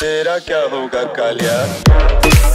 तेरा क्या होगा कालिया?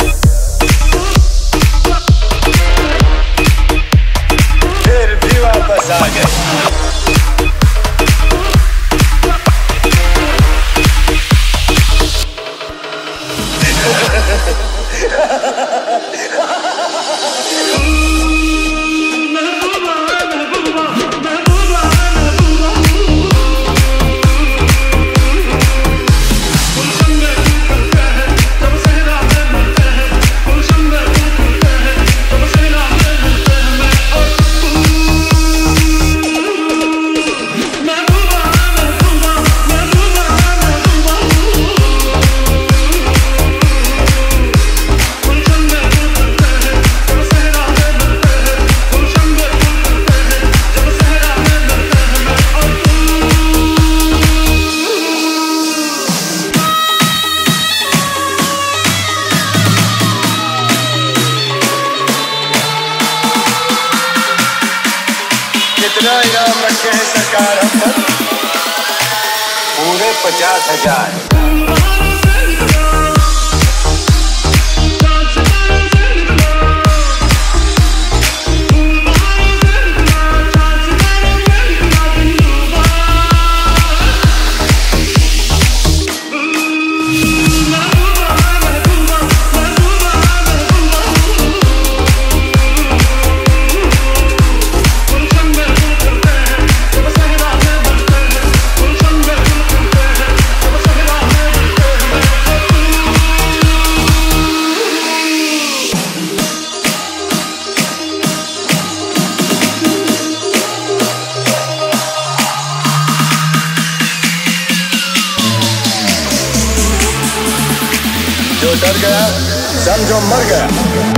पूरे पचास हज़ार। जो डर गया समझो मर गया